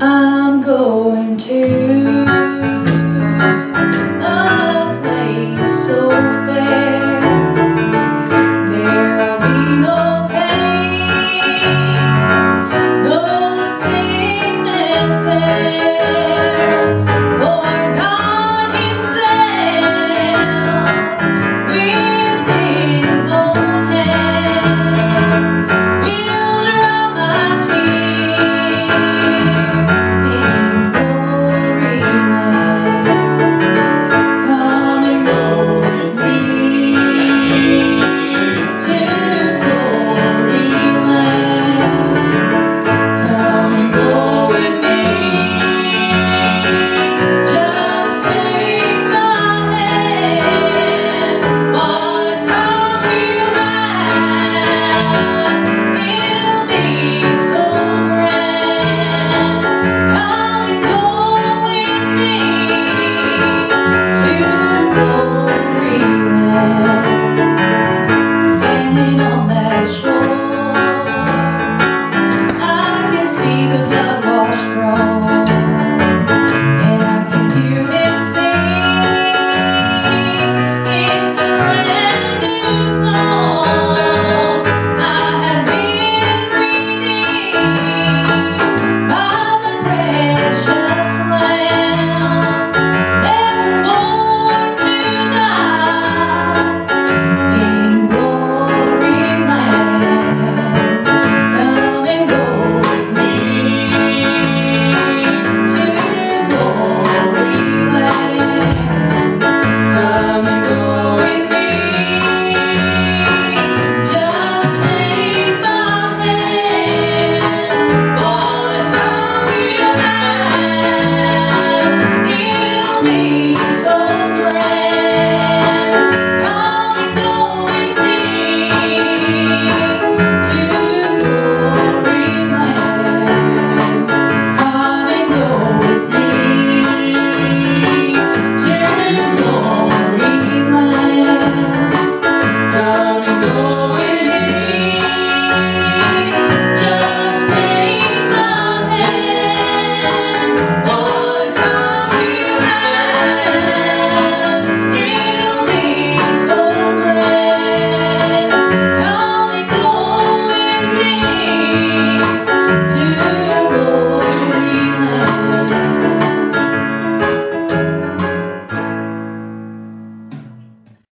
I'm going to a place so fair. There'll be no pain, no sickness there. For God Himself with His own